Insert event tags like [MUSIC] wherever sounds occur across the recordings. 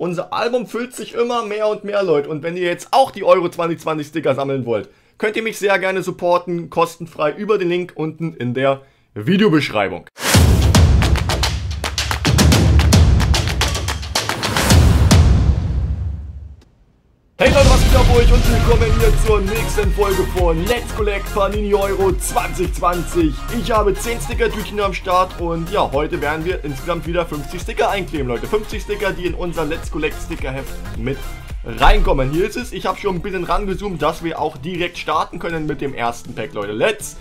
Unser Album füllt sich immer mehr und mehr, Leute. Und wenn ihr jetzt auch die Euro 2020 Sticker sammeln wollt, könnt ihr mich sehr gerne supporten, kostenfrei über den Link unten in der Videobeschreibung. Hey Leute, was euch und willkommen hier zur nächsten Folge von Let's Collect Panini Euro 2020. Ich habe 10 Sticker-Tütchen am Start und ja, heute werden wir insgesamt wieder 50 Sticker einkleben, Leute. 50 Sticker, die in unser Let's Collect Sticker-Heft mit reinkommen. Hier ist es, ich habe schon ein bisschen rangezoomt, dass wir auch direkt starten können mit dem ersten Pack, Leute. Let's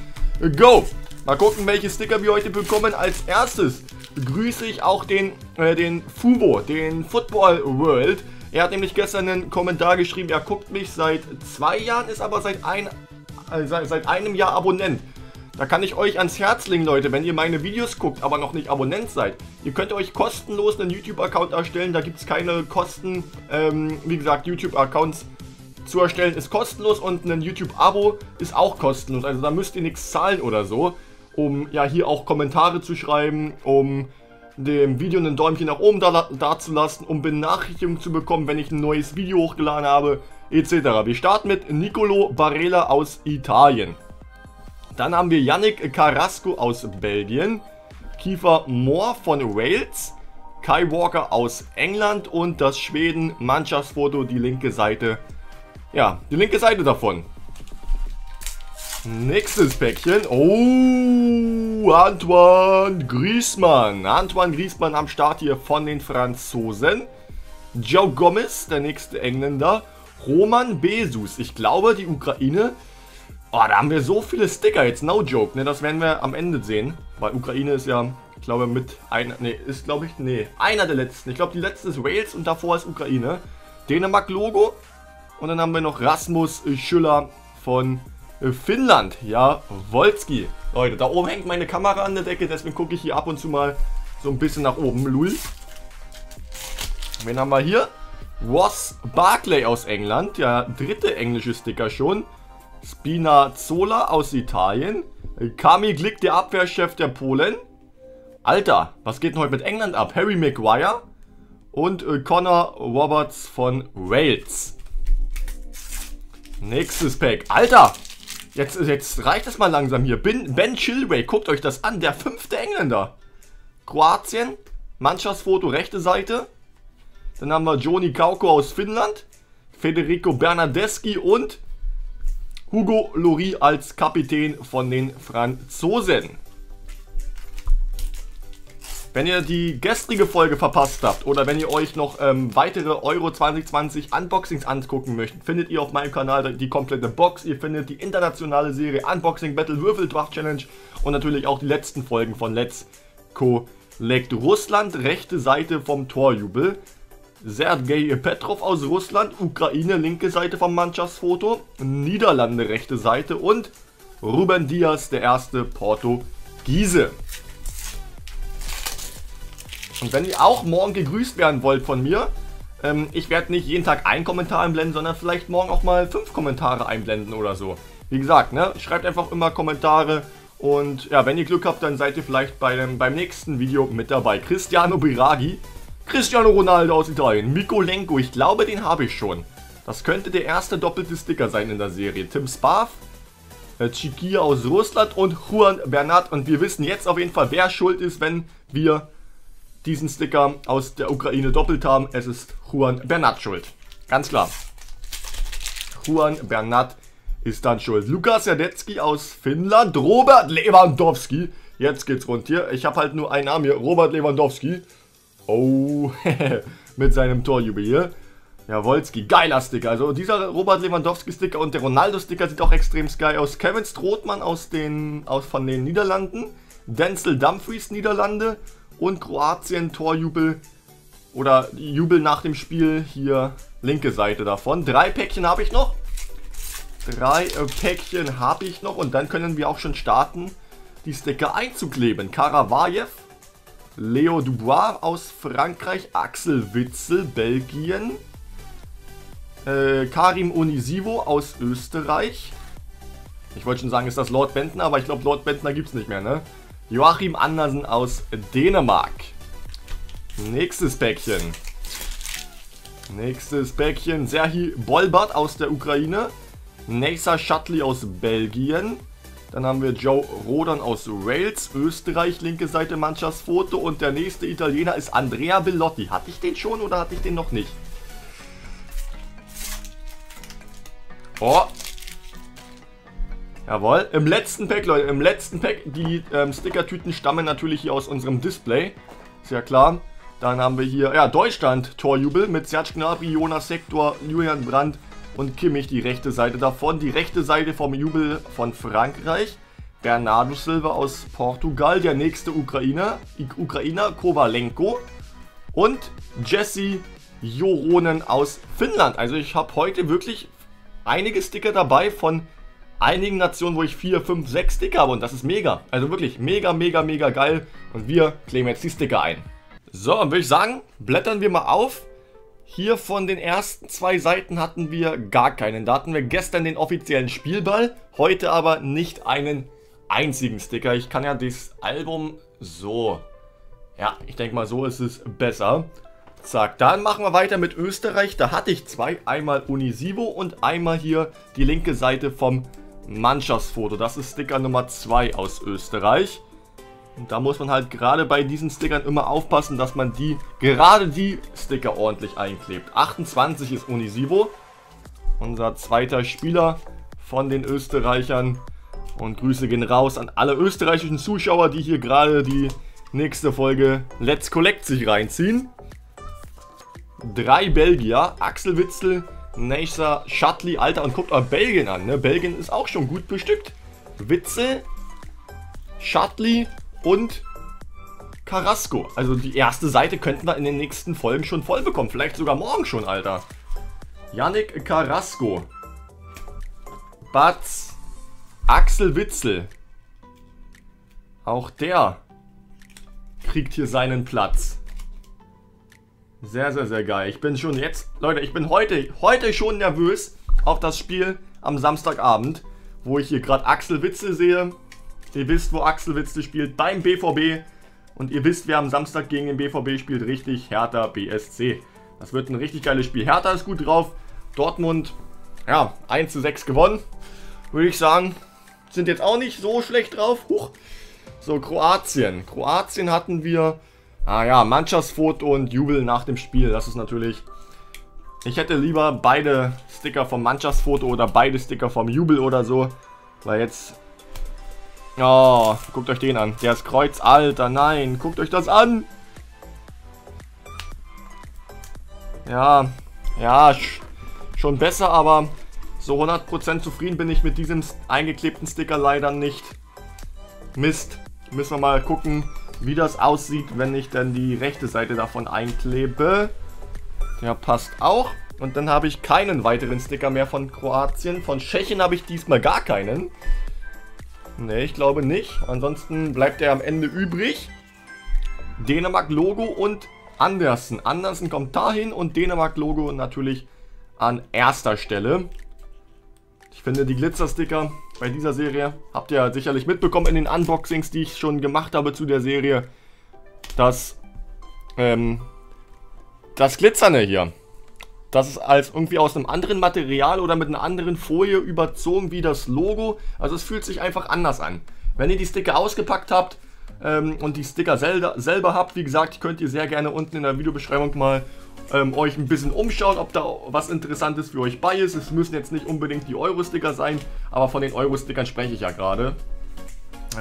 go! Mal gucken, welche Sticker wir heute bekommen. Als erstes begrüße ich auch den, äh, den Fubo, den Football World. Er hat nämlich gestern einen Kommentar geschrieben, er guckt mich seit zwei Jahren, ist aber seit, ein, äh, seit einem Jahr Abonnent. Da kann ich euch ans Herz legen, Leute, wenn ihr meine Videos guckt, aber noch nicht Abonnent seid. Ihr könnt euch kostenlos einen YouTube-Account erstellen, da gibt es keine Kosten. Ähm, wie gesagt, YouTube-Accounts zu erstellen ist kostenlos und ein YouTube-Abo ist auch kostenlos. Also da müsst ihr nichts zahlen oder so, um ja hier auch Kommentare zu schreiben, um dem Video einen Däumchen nach oben da, da zu lassen, um Benachrichtigungen zu bekommen, wenn ich ein neues Video hochgeladen habe, etc. Wir starten mit Nicolo Barella aus Italien. Dann haben wir Yannick Carrasco aus Belgien, Kiefer Moore von Wales, Kai Walker aus England und das Schweden-Mannschaftsfoto, die linke Seite. Ja, die linke Seite davon. Nächstes Päckchen. Oh, Antoine Griezmann. Antoine Griezmann am Start hier von den Franzosen. Joe Gomez, der nächste Engländer. Roman Besus. Ich glaube, die Ukraine. Oh, da haben wir so viele Sticker jetzt. No joke, ne? Das werden wir am Ende sehen. Weil Ukraine ist ja, ich glaube, mit einer. Ne, ist glaube ich. Ne, einer der letzten. Ich glaube, die letzte ist Wales und davor ist Ukraine. Dänemark-Logo. Und dann haben wir noch Rasmus Schüller von Finnland, ja, Wolski. Leute, da oben hängt meine Kamera an der Decke, deswegen gucke ich hier ab und zu mal so ein bisschen nach oben. Lul. Wen haben wir hier? Ross Barclay aus England, ja, dritte englische Sticker schon. Spinazzola aus Italien. Kami Glick, der Abwehrchef der Polen. Alter, was geht denn heute mit England ab? Harry Maguire und äh, Connor Roberts von Wales. Nächstes Pack. Alter, Jetzt, jetzt reicht es mal langsam hier. Ben, ben Chilway, guckt euch das an. Der fünfte Engländer. Kroatien. Mannschaftsfoto, rechte Seite. Dann haben wir Joni Kauko aus Finnland. Federico Bernardeschi und Hugo Lori als Kapitän von den Franzosen. Wenn ihr die gestrige Folge verpasst habt oder wenn ihr euch noch ähm, weitere Euro 2020 Unboxings angucken möchtet, findet ihr auf meinem Kanal die komplette Box. Ihr findet die internationale Serie Unboxing Battle Würfeldracht Challenge und natürlich auch die letzten Folgen von Let's Collect Russland, rechte Seite vom Torjubel. Sergei Petrov aus Russland, Ukraine, linke Seite vom Mannschaftsfoto, Niederlande, rechte Seite und Ruben Diaz, der erste Portugiese. Und wenn ihr auch morgen gegrüßt werden wollt von mir, ähm, ich werde nicht jeden Tag einen Kommentar einblenden, sondern vielleicht morgen auch mal fünf Kommentare einblenden oder so. Wie gesagt, ne, schreibt einfach immer Kommentare und ja, wenn ihr Glück habt, dann seid ihr vielleicht bei dem, beim nächsten Video mit dabei. Cristiano Biraghi, Cristiano Ronaldo aus Italien, Mikolenko, ich glaube, den habe ich schon. Das könnte der erste doppelte Sticker sein in der Serie. Tim Sparf, äh, Chikia aus Russland und Juan Bernat. Und wir wissen jetzt auf jeden Fall, wer schuld ist, wenn wir diesen Sticker aus der Ukraine doppelt haben. Es ist Juan Bernat schuld. Ganz klar. Juan Bernat ist dann schuld. Lukas Jadecki aus Finnland. Robert Lewandowski. Jetzt geht's rund hier. Ich habe halt nur einen Namen hier. Robert Lewandowski. Oh, [LAUGHS] mit seinem Torjubiläum. Ja, Wolski, geiler Sticker. Also dieser Robert Lewandowski Sticker und der Ronaldo Sticker sieht auch extrem geil aus. Kevin Strothmann aus den, aus, von den Niederlanden. Denzel Dumfries Niederlande und Kroatien Torjubel oder Jubel nach dem Spiel hier linke Seite davon. Drei Päckchen habe ich noch. Drei äh, Päckchen habe ich noch und dann können wir auch schon starten, die Sticker einzukleben. Karavajev, Leo Dubois aus Frankreich, Axel Witzel, Belgien, äh, Karim Onisivo aus Österreich. Ich wollte schon sagen, ist das Lord Bentner, aber ich glaube, Lord Bentner gibt es nicht mehr, ne? Joachim Andersen aus Dänemark. Nächstes Päckchen. Nächstes Päckchen. Serhi Bolbart aus der Ukraine. Neysa Shutley aus Belgien. Dann haben wir Joe Rodan aus Wales, Österreich, linke Seite Mannschaftsfoto. Und der nächste Italiener ist Andrea Bellotti. Hatte ich den schon oder hatte ich den noch nicht? Oh. Jawohl. Im letzten Pack, Leute, im letzten Pack. Die ähm, Stickertüten stammen natürlich hier aus unserem Display. Ist ja klar. Dann haben wir hier, ja, Deutschland, Torjubel mit Serge Gnabry, Jonas Sektor, Julian Brandt und Kimmich, die rechte Seite davon. Die rechte Seite vom Jubel von Frankreich. Bernardo Silva aus Portugal, der nächste Ukrainer, Ukrainer Kovalenko und Jesse Joronen aus Finnland. Also ich habe heute wirklich einige Sticker dabei von einigen Nationen, wo ich 4, 5, 6 Sticker habe und das ist mega. Also wirklich mega, mega, mega geil und wir kleben jetzt die Sticker ein. So, dann würde ich sagen, blättern wir mal auf. Hier von den ersten zwei Seiten hatten wir gar keinen. Da hatten wir gestern den offiziellen Spielball, heute aber nicht einen einzigen Sticker. Ich kann ja das Album so. Ja, ich denke mal, so ist es besser. Zack, dann machen wir weiter mit Österreich. Da hatte ich zwei. Einmal Unisivo und einmal hier die linke Seite vom Mannschaftsfoto. Das ist Sticker Nummer 2 aus Österreich. Und da muss man halt gerade bei diesen Stickern immer aufpassen, dass man die, gerade die Sticker ordentlich einklebt. 28 ist Unisivo. Unser zweiter Spieler von den Österreichern. Und Grüße gehen raus an alle österreichischen Zuschauer, die hier gerade die nächste Folge Let's Collect sich reinziehen. Drei Belgier, Axel Witzel, Neisha Shutley, Alter, und guckt euch Belgien an, ne? Belgien ist auch schon gut bestückt. Witzel, Shutley und Carrasco. Also die erste Seite könnten wir in den nächsten Folgen schon voll bekommen. Vielleicht sogar morgen schon, Alter. Yannick Carrasco. Batz. Axel Witzel. Auch der kriegt hier seinen Platz. Sehr, sehr, sehr geil. Ich bin schon jetzt, Leute, ich bin heute, heute schon nervös auf das Spiel am Samstagabend, wo ich hier gerade Axel Witzel sehe. Ihr wisst, wo Axel Witzel spielt, beim BVB. Und ihr wisst, wer am Samstag gegen den BVB spielt, richtig, Hertha BSC. Das wird ein richtig geiles Spiel. Hertha ist gut drauf. Dortmund, ja, 1 zu 6 gewonnen. Würde ich sagen, sind jetzt auch nicht so schlecht drauf. Huch. So, Kroatien. Kroatien hatten wir, ah ja, Mannschaftsfoto und Jubel nach dem Spiel. Das ist natürlich... Ich hätte lieber beide Sticker vom Mannschaftsfoto oder beide Sticker vom Jubel oder so. Weil jetzt Oh, guckt euch den an. Der ist Kreuz, Alter. Nein, guckt euch das an. Ja, ja, schon besser, aber so 100% zufrieden bin ich mit diesem eingeklebten Sticker leider nicht. Mist. Müssen wir mal gucken, wie das aussieht, wenn ich dann die rechte Seite davon einklebe. Der passt auch. Und dann habe ich keinen weiteren Sticker mehr von Kroatien. Von Tschechien habe ich diesmal gar keinen. Ne, ich glaube nicht. Ansonsten bleibt er am Ende übrig. Dänemark-Logo und Andersen. Andersen kommt dahin und Dänemark-Logo natürlich an erster Stelle. Ich finde die Glitzer-Sticker bei dieser Serie, habt ihr sicherlich mitbekommen in den Unboxings, die ich schon gemacht habe zu der Serie, dass ähm, das Glitzerne hier das ist als irgendwie aus einem anderen Material oder mit einer anderen Folie überzogen wie das Logo. Also es fühlt sich einfach anders an. Wenn ihr die Sticker ausgepackt habt ähm, und die Sticker selber, selber habt, wie gesagt, könnt ihr sehr gerne unten in der Videobeschreibung mal ähm, euch ein bisschen umschauen, ob da was Interessantes für euch bei ist. Es müssen jetzt nicht unbedingt die Euro-Sticker sein, aber von den Euro-Stickern spreche ich ja gerade.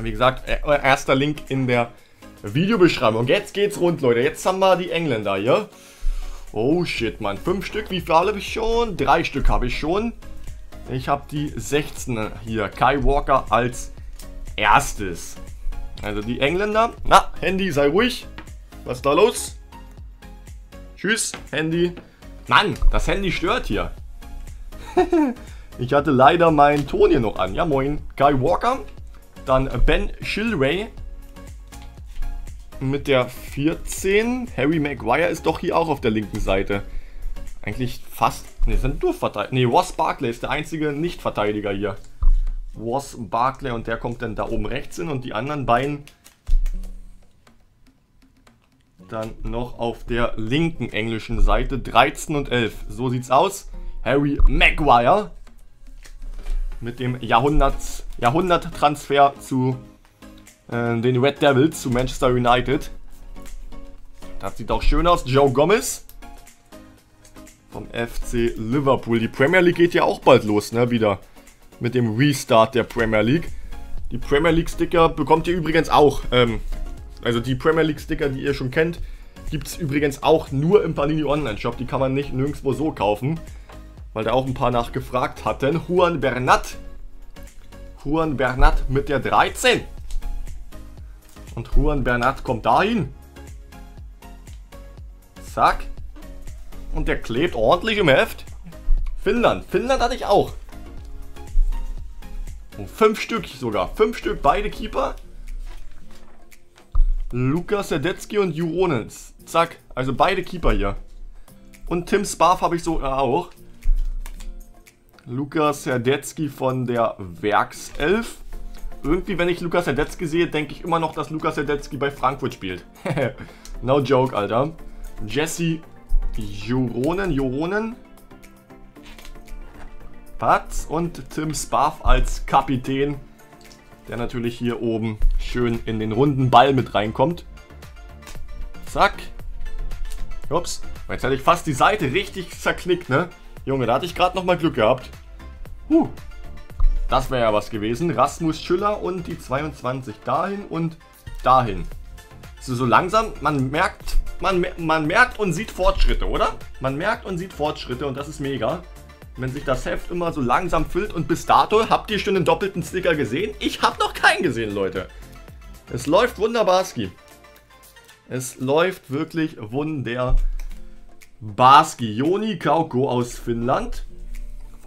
Wie gesagt, erster Link in der Videobeschreibung. Jetzt geht's rund, Leute. Jetzt haben wir die Engländer hier. Oh shit, Mann. Fünf Stück, wie viele habe ich schon? Drei Stück habe ich schon. Ich habe die 16 hier. Kai Walker als erstes. Also die Engländer. Na, Handy, sei ruhig. Was ist da los? Tschüss, Handy. Mann, das Handy stört hier. [LAUGHS] ich hatte leider meinen Ton hier noch an. Ja, moin. Kai Walker. Dann Ben Shilray mit der 14. Harry Maguire ist doch hier auch auf der linken Seite. Eigentlich fast. Ne, sind nur Verteidiger. Ne, Ross Barkley ist der einzige Nicht-Verteidiger hier. Ross Barkley und der kommt dann da oben rechts hin und die anderen beiden. Dann noch auf der linken englischen Seite 13 und 11. So sieht's aus. Harry Maguire mit dem Jahrhundert, Jahrhundert-Transfer zu äh, den Red Devils, zu Manchester United. Das sieht auch schön aus. Joe Gomez vom FC Liverpool. Die Premier League geht ja auch bald los, ne? Wieder mit dem Restart der Premier League. Die Premier League Sticker bekommt ihr übrigens auch. Ähm, also die Premier League Sticker, die ihr schon kennt, gibt es übrigens auch nur im Panini Online Shop. Die kann man nicht nirgendwo so kaufen, weil da auch ein paar nachgefragt hatten. Juan Bernat. Juan Bernat mit der 13. Und Juan Bernat kommt dahin. Zack. Und der klebt ordentlich im Heft. Finnland. Finnland hatte ich auch. Und fünf Stück sogar. Fünf Stück, beide Keeper. Lukas Sedecki und Juronens. Zack, also beide Keeper hier. Und Tim Sparf habe ich so auch. Lukas Sedecki von der Werkself. Irgendwie, wenn ich Lukas Sedecki sehe, denke ich immer noch, dass Lukas Sedecki bei Frankfurt spielt. [LAUGHS] no joke, Alter. Jesse Juronen, Juronen. Patz und Tim Sparf als Kapitän, der natürlich hier oben schön in den runden Ball mit reinkommt. Zack. Ups, jetzt hätte ich fast die Seite richtig zerknickt, ne? Junge, da hatte ich gerade nochmal Glück gehabt. Huh. Das wäre ja was gewesen. Rasmus Schüller und die 22 dahin und dahin. So, so langsam, man merkt, man, man merkt und sieht Fortschritte, oder? Man merkt und sieht Fortschritte und das ist mega wenn sich das Heft immer so langsam füllt. Und bis dato habt ihr schon den doppelten Sticker gesehen? Ich habe noch keinen gesehen, Leute. Es läuft wunderbar, Ski. Es läuft wirklich wunderbar. Baski, Joni Kauko aus Finnland.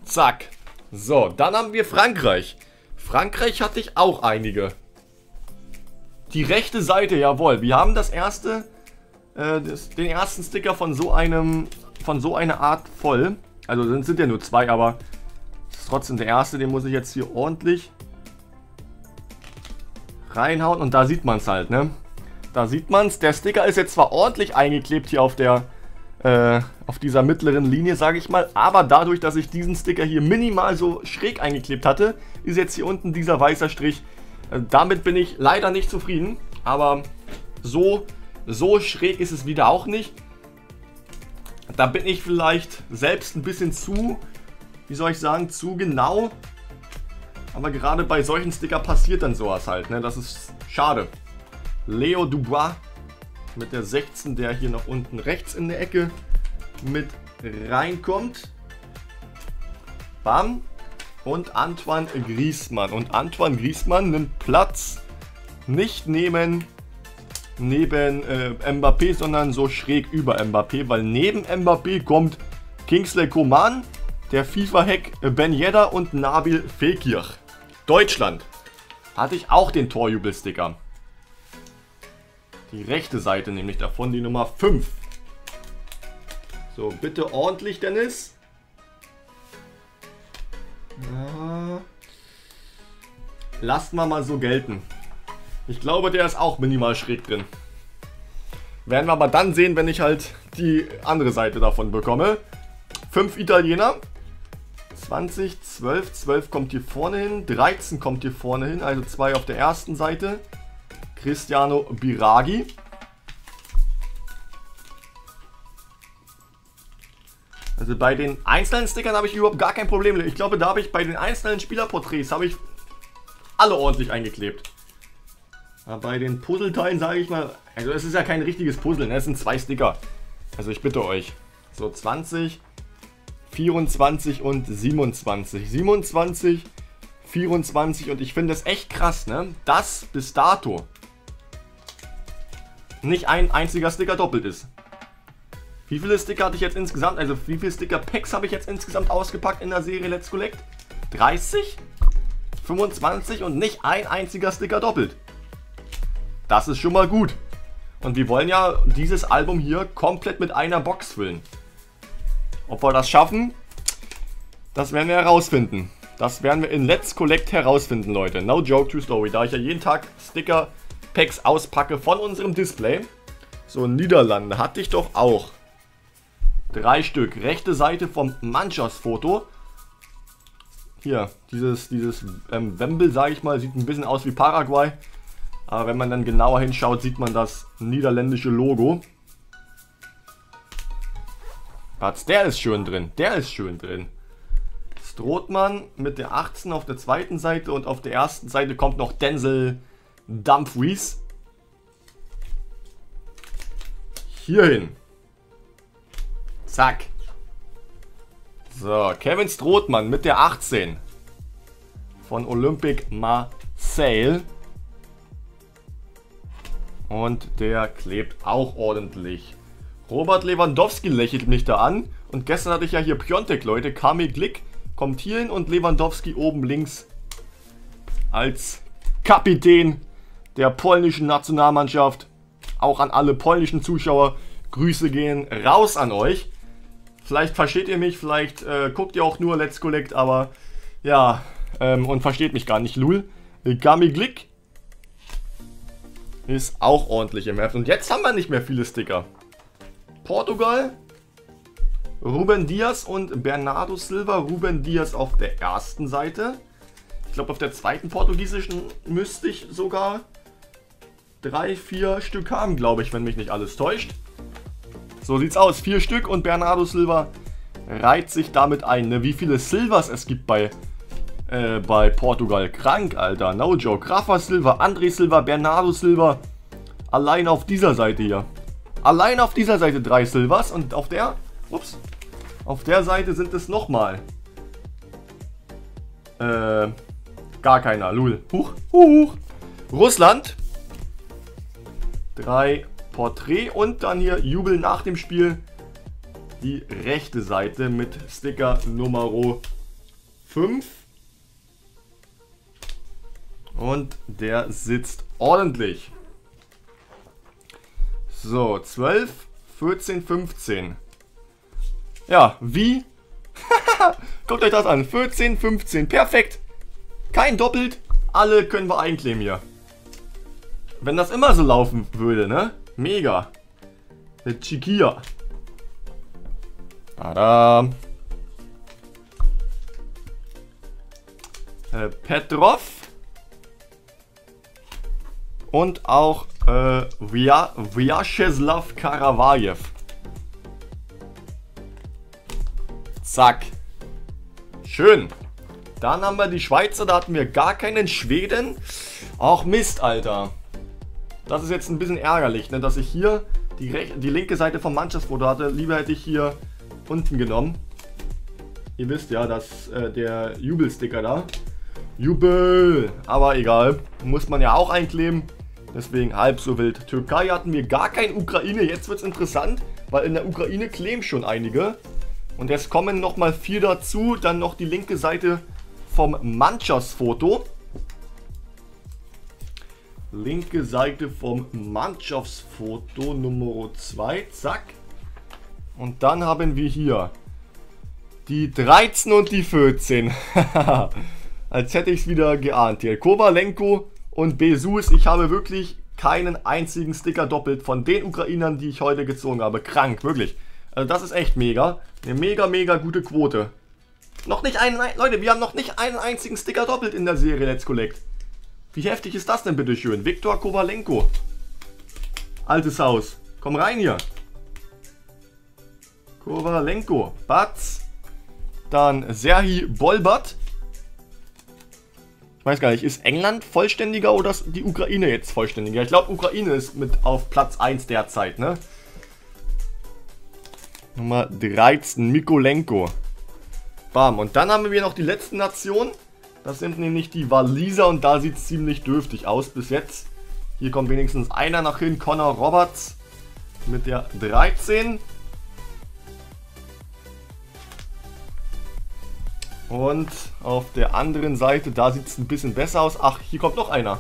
Zack. So, dann haben wir Frankreich. Frankreich hatte ich auch einige. Die rechte Seite, jawohl. Wir haben das erste, äh, das, den ersten Sticker von so einem, von so einer Art voll. Also sind, sind ja nur zwei, aber ist trotzdem der erste, den muss ich jetzt hier ordentlich reinhauen. Und da sieht man es halt, ne? Da sieht man es. Der Sticker ist jetzt zwar ordentlich eingeklebt hier auf der äh, auf dieser mittleren Linie, sage ich mal. Aber dadurch, dass ich diesen Sticker hier minimal so schräg eingeklebt hatte, ist jetzt hier unten dieser weißer Strich. Äh, damit bin ich leider nicht zufrieden. Aber so, so schräg ist es wieder auch nicht. Da bin ich vielleicht selbst ein bisschen zu, wie soll ich sagen, zu genau. Aber gerade bei solchen Sticker passiert dann sowas halt, ne? Das ist schade. Leo Dubois mit der 16, der hier nach unten rechts in der Ecke mit reinkommt. Bam. Und Antoine Griesmann. Und Antoine Griesmann nimmt Platz nicht neben neben äh, Mbappé, sondern so schräg über Mbappé, weil neben Mbappé kommt Kingsley Coman, der FIFA-Hack äh, Ben Yedda und Nabil Fekir. Deutschland hatte ich auch den Torjubelsticker. Die rechte Seite nämlich davon, die Nummer 5. So, bitte ordentlich, Dennis. Ja. Lasst mal mal so gelten. Ich glaube, der ist auch minimal schräg drin. Werden wir aber dann sehen, wenn ich halt die andere Seite davon bekomme. Fünf Italiener. 20, 12, 12 kommt hier vorne hin, 13 kommt hier vorne hin, also zwei auf der ersten Seite. Cristiano Biragi. Also bei den einzelnen Stickern habe ich überhaupt gar kein Problem. Ich glaube, da habe ich bei den einzelnen Spielerporträts habe ich alle ordentlich eingeklebt. Bei den Puzzleteilen sage ich mal, also es ist ja kein richtiges Puzzle, ne? es sind zwei Sticker. Also ich bitte euch. So 20, 24 und 27. 27, 24 und ich finde es echt krass, ne? Dass bis dato nicht ein einziger Sticker doppelt ist. Wie viele Sticker hatte ich jetzt insgesamt? Also wie viele Sticker-Packs habe ich jetzt insgesamt ausgepackt in der Serie Let's Collect? 30? 25 und nicht ein einziger Sticker doppelt. Das ist schon mal gut. Und wir wollen ja dieses Album hier komplett mit einer Box füllen. Ob wir das schaffen, das werden wir herausfinden. Das werden wir in Let's Collect herausfinden, Leute. No joke, true story. Da ich ja jeden Tag Sticker-Packs auspacke von unserem Display. So, Niederlande hatte ich doch auch. Drei Stück. Rechte Seite vom Mannschaftsfoto. Hier, dieses, dieses ähm, Wembel, sage ich mal, sieht ein bisschen aus wie Paraguay. Aber wenn man dann genauer hinschaut, sieht man das niederländische Logo. Patz, der ist schön drin. Der ist schön drin. Strothmann mit der 18 auf der zweiten Seite und auf der ersten Seite kommt noch Denzel Dumfries. Hierhin. Zack. So, Kevin Strothmann mit der 18 von Olympic Marseille. Und der klebt auch ordentlich. Robert Lewandowski lächelt mich da an. Und gestern hatte ich ja hier Piontek, Leute. Kamil Glick kommt hier hin und Lewandowski oben links als Kapitän der polnischen Nationalmannschaft. Auch an alle polnischen Zuschauer. Grüße gehen raus an euch. Vielleicht versteht ihr mich, vielleicht äh, guckt ihr auch nur Let's Collect, aber ja, ähm, und versteht mich gar nicht, Lul. Kamil Glick ist auch ordentlich im Heft. Und jetzt haben wir nicht mehr viele Sticker. Portugal. Ruben Diaz und Bernardo Silva. Ruben Diaz auf der ersten Seite. Ich glaube, auf der zweiten portugiesischen müsste ich sogar drei, vier Stück haben, glaube ich, wenn mich nicht alles täuscht. So sieht's aus. Vier Stück und Bernardo Silva reiht sich damit ein. Ne? Wie viele Silvers es gibt bei äh, bei Portugal. Krank, Alter. No joke. Rafa Silva, André Silva, Bernardo Silva. Allein auf dieser Seite hier. Allein auf dieser Seite drei Silvers und auf der, ups, auf der Seite sind es nochmal. Äh, gar keiner. Lul. Huch, huch. Russland. Drei Porträt und dann hier Jubel nach dem Spiel. Die rechte Seite mit Sticker Nummer 5. Und der sitzt ordentlich. So, 12, 14, 15. Ja, wie? [LAUGHS] Guckt euch das an. 14, 15. Perfekt. Kein Doppelt. Alle können wir einclaimen hier. Wenn das immer so laufen würde, ne? Mega. Mit Chikia. Tada. Äh, Petrov und auch äh, Vyacheslav Karavajev. Zack. Schön. Dann haben wir die Schweizer, da hatten wir gar keinen Schweden. Auch Mist, Alter. Das ist jetzt ein bisschen ärgerlich, ne, dass ich hier die, die linke Seite vom Mannschaftsfoto hatte. Lieber hätte ich hier unten genommen. Ihr wisst ja, dass äh, der Jubelsticker da. Jubel! Aber egal. Muss man ja auch einkleben. Deswegen halb so wild. Türkei hatten wir gar kein Ukraine. Jetzt wird es interessant, weil in der Ukraine kleben schon einige. Und jetzt kommen nochmal vier dazu. Dann noch die linke Seite vom Mannschaftsfoto. Linke Seite vom Mannschaftsfoto Nummer 2. Zack. Und dann haben wir hier die 13 und die 14. [LAUGHS] Als hätte ich es wieder geahnt hier. Kovalenko und Besus, ich habe wirklich keinen einzigen Sticker doppelt von den Ukrainern, die ich heute gezogen habe. Krank, wirklich. Also das ist echt mega. Eine mega, mega gute Quote. Noch nicht einen, Leute, wir haben noch nicht einen einzigen Sticker doppelt in der Serie Let's Collect. Wie heftig ist das denn bitte schön? Viktor Kovalenko. Altes Haus. Komm rein hier. Kovalenko. Batz. Dann Serhi Bolbat. Ich weiß gar nicht, ist England vollständiger oder ist die Ukraine jetzt vollständiger? Ich glaube, Ukraine ist mit auf Platz 1 derzeit, ne? Nummer 13, Mikolenko. Bam. Und dann haben wir noch die letzten Nationen. Das sind nämlich die Waliser und da sieht es ziemlich dürftig aus bis jetzt. Hier kommt wenigstens einer nach hin, Connor Roberts mit der 13. Und auf der anderen Seite, da sieht es ein bisschen besser aus. Ach, hier kommt noch einer.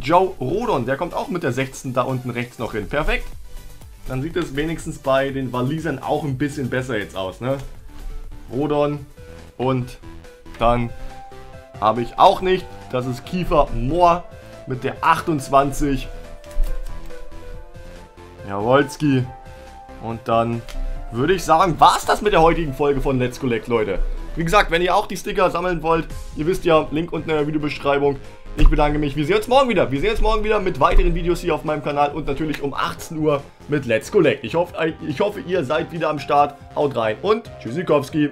Joe Rodon, der kommt auch mit der 16 da unten rechts noch hin. Perfekt. Dann sieht es wenigstens bei den Walisern auch ein bisschen besser jetzt aus, ne? Rodon und dann habe ich auch nicht. Das ist Kiefer Moor mit der 28. Jawolski. Und dann würde ich sagen, war es das mit der heutigen Folge von Let's Collect, Leute. Wie gesagt, wenn ihr auch die Sticker sammeln wollt, ihr wisst ja, Link unten in der Videobeschreibung. Ich bedanke mich. Wir sehen uns morgen wieder. Wir sehen uns morgen wieder mit weiteren Videos hier auf meinem Kanal und natürlich um 18 Uhr mit Let's Collect. Ich hoffe, ich hoffe ihr seid wieder am Start. Haut rein und Tschüssikowski.